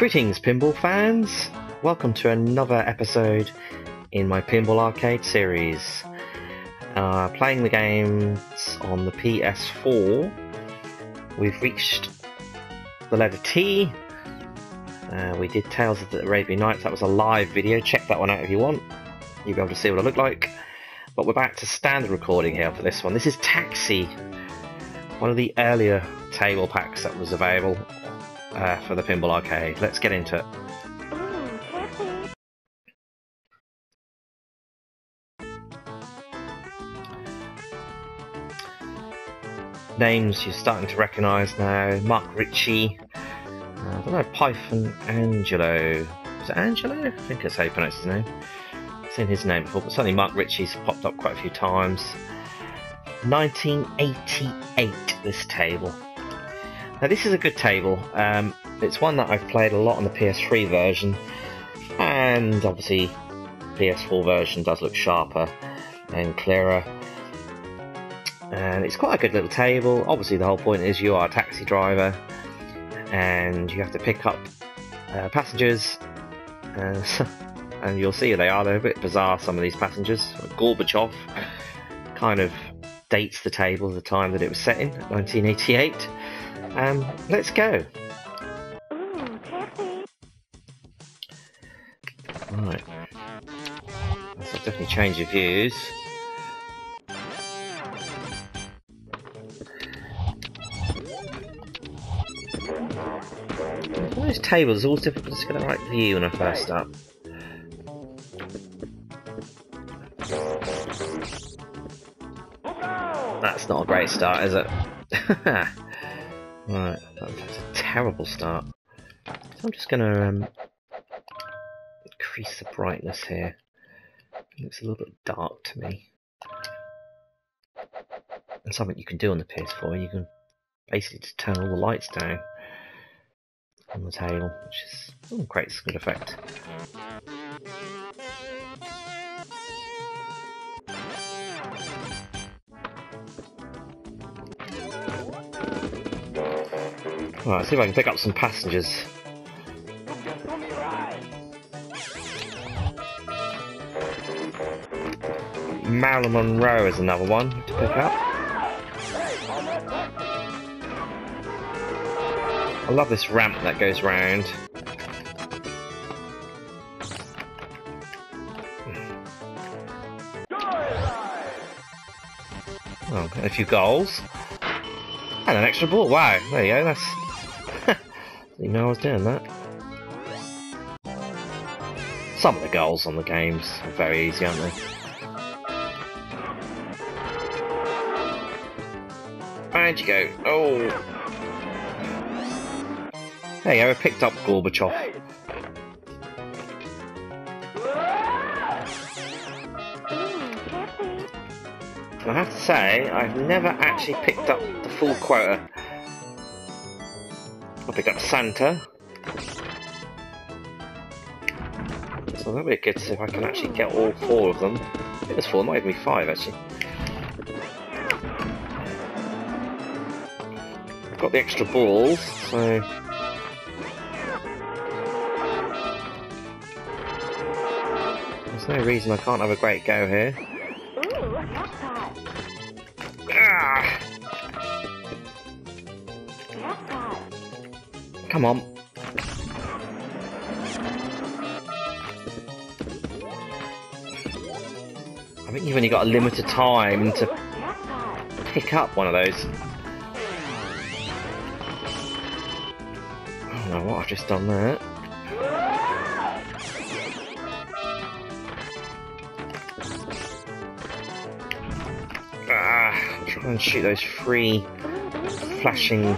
Greetings, pinball fans! Welcome to another episode in my Pinball Arcade series. Uh, playing the games on the PS4, we've reached the letter T. Uh, we did Tales of the Arabian Nights, that was a live video, check that one out if you want. You'll be able to see what it looked like. But we're back to standard recording here for this one. This is Taxi, one of the earlier table packs that was available uh, for the Pinball Arcade. Let's get into it. Names you're starting to recognise now. Mark Ritchie. Uh, I don't know, Python Anghelo. Is it Anghelo? I think that's how you pronounce his name. I've seen his name before, but certainly Mark Ritchie's popped up quite a few times. 1988, this table. Now this is a good table. Um, it's one that I've played a lot on the PS3 version, and obviously PS4 version does look sharper and clearer. And it's quite a good little table. Obviously the whole point is you are a taxi driver, and you have to pick up uh, passengers. Uh, and you'll see they are. They're a bit bizarre, some of these passengers. Gorbachev kind of dates the table, the time that it was set in, 1988. Um, let's go. Right. That's a definitely change your views. All these tables always difficult to get the right view when I first start. That's not a great start, is it? right, that's a terrible start. So I'm just going to um, increase the brightness here. It looks a little bit dark to me. And something you can do on the PS4, you can basically just turn all the lights down on the table, which is oh, a good effect. Right, see if I can pick up some passengers. Marilyn Monroe is another one to pick up. I love this ramp that goes round. Hmm. Oh, a few goals. And an extra ball. Wow, there you go. That's. Didn't know I was doing that. Some of the goals on the games are very easy, aren't they? Where'd you go? Oh. Hey, I picked up Gorbachev. Hmm, I have to say, I've never actually picked up the full quota. I'll pick up Santa. So that'll be good to see if I can actually get all four of them. I think there's four, might even be five actually. I've got the extra balls, so... There's no reason I can't have a great go here. Come on. I think you've only got a limited time to pick up one of those. I don't know what I've just done there. Ah, try and shoot those three flashing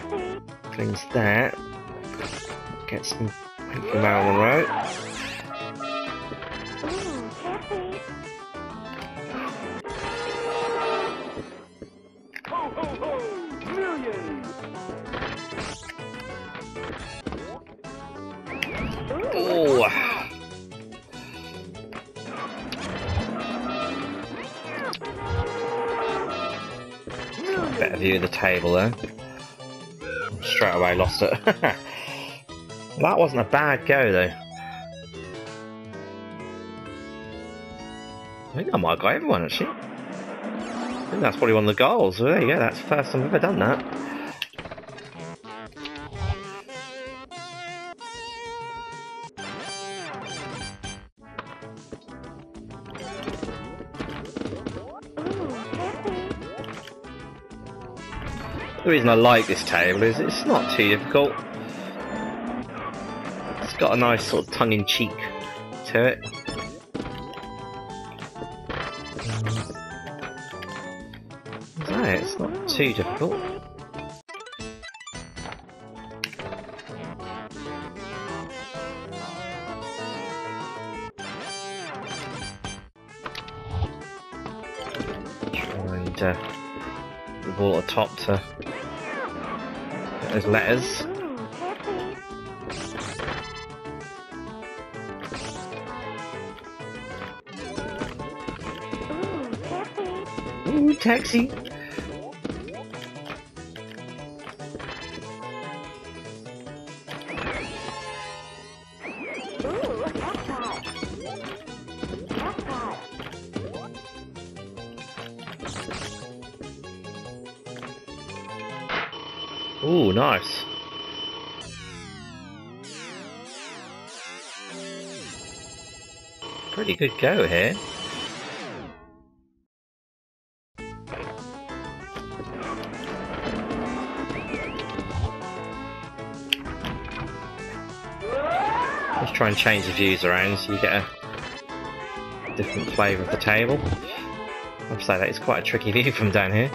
things there. Get some hopefully Marilyn Monroe. Oh. Better view of the table there. Straight away lost it. That wasn't a bad go, though. I think I might have got everyone, actually. I think that's probably one of the goals. Well, there you go, that's the first time I've ever done that. The reason I like this table is it's not too difficult. It's got a nice sort of tongue-in-cheek to it. No, it's not too difficult. And uh, the ball at the top to get those letters. Taxi! Ooh, nice. Pretty good go here. Try and change the views around so you get a different flavour of the table. I have to say that is quite a tricky view from down here.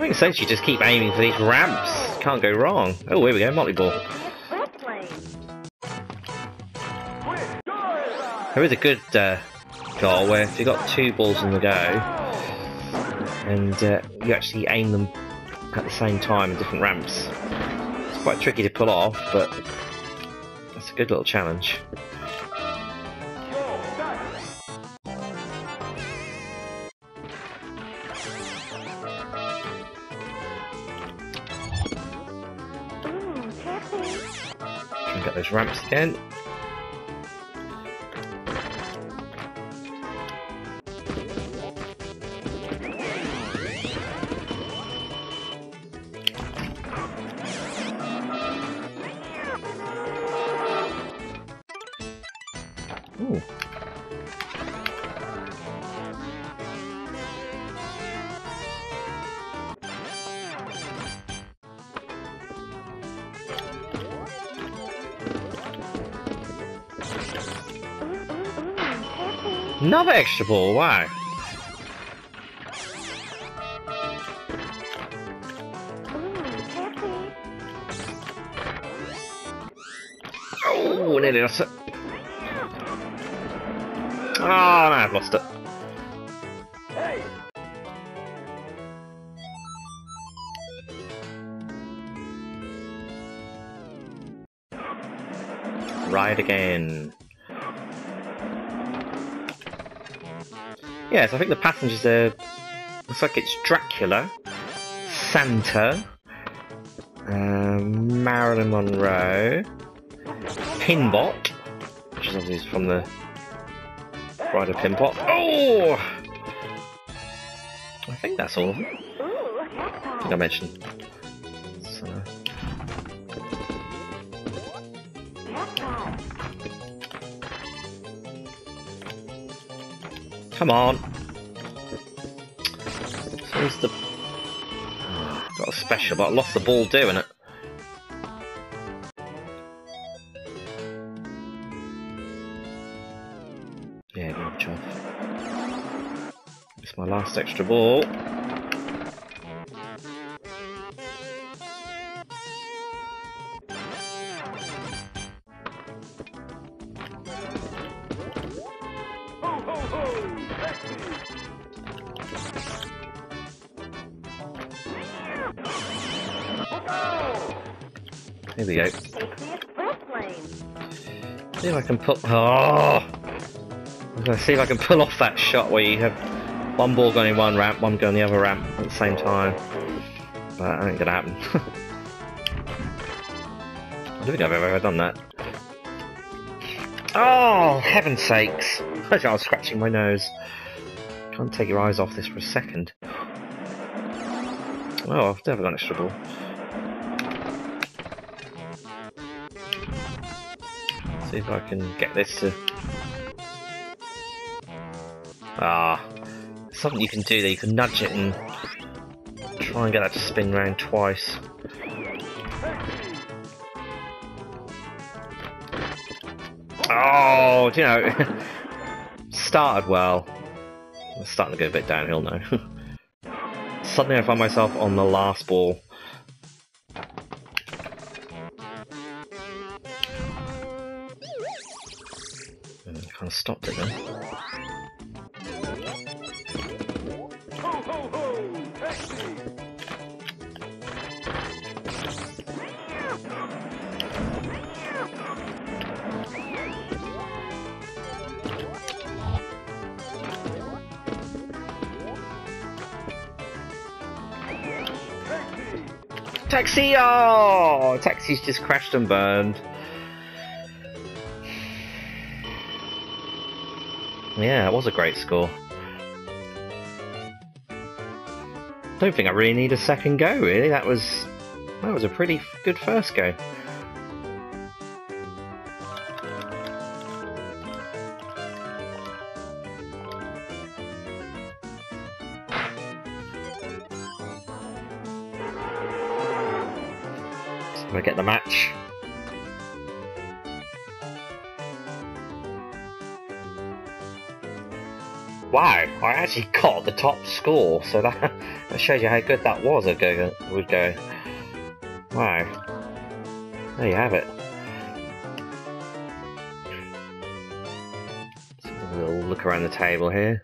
I think you just keep aiming for these ramps. Can't go wrong. Oh, here we go, multi-ball. There is a good uh, goal where if you've got two balls in the go and uh, you actually aim them at the same time in different ramps, it's quite tricky to pull off, but that's a good little challenge. Get those ramps again. Another extra ball, wow. Oh, nearly lost it. Oh, no, I've lost it. Ride again. Yes, I think the passengers are. Looks like it's Dracula, Santa, um, Marilyn Monroe, Pinbot, which is obviously from the Bride of Pinbot. Oh! I think that's all of them. I think I mentioned. So. Come on. Where's the... Got a special, but I lost the ball doing it. Yeah, good job. It's my last extra ball. We go. See if I can put. Oh! I'm gonna see if I can pull off that shot where you have one ball going in one ramp, one going the other ramp at the same time. But that ain't gonna happen. I don't think I've ever done that. Oh, heaven's sakes! I was scratching my nose. Can't take your eyes off this for a second. Oh, I've never got an extra ball. See if I can get this to... Ah, something you can do there. You can nudge it and try and get that to spin around twice. Oh, you know, started well. It's starting to go a bit downhill now. Suddenly I find myself on the last ball. Kind of stopped it then. Taxi! Oh! Taxi's just crashed and burned. Yeah, it was a great score. Don't think I really need a second go, really. That was that was a pretty good first go. we get the match. I actually got the top score, so that, that shows you how good that was a go would go. Wow. There you have it. Let's have a little look around the table here.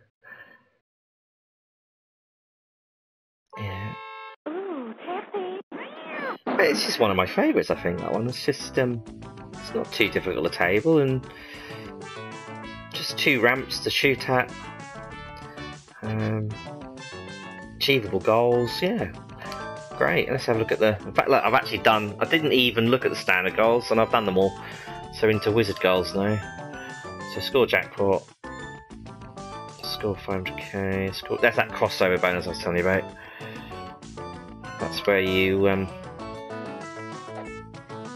it's just one of my favourites. I think that one. It's just um, it's not too difficult a table, and just two ramps to shoot at. Um, achievable goals, yeah, great. Let's have a look at the. In fact, look, I've actually done. I didn't even look at the standard goals, and I've done them all. So into wizard goals now. So score jackpot. Score 500k. Score. That's that crossover bonus I was telling you about. That's where you um,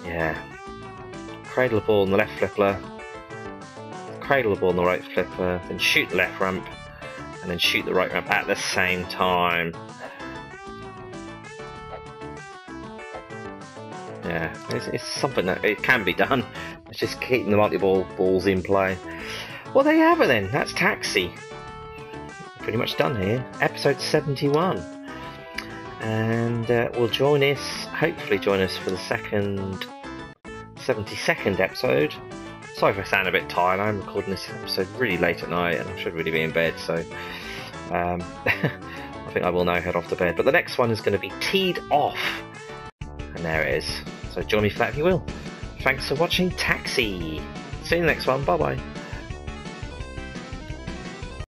yeah. Cradle the ball on the left flipper, cradle the ball on the right flipper, then shoot the left ramp, and then shoot the right ramp at the same time. Yeah, it's, it's something that it can be done. It's just keeping the multi-ball balls in play. Well, there you have it then. That's Taxi. Pretty much done here. Episode 71 and uh, will join us, hopefully join us for the second 72nd episode. Sorry if I sound a bit tired, I'm recording this episode really late at night and I should really be in bed, so um, I think I will now head off to bed. But the next one is going to be Teed Off, and there it is. So join me for that if you will. Thanks for watching Taxi. See you in the next one, bye bye.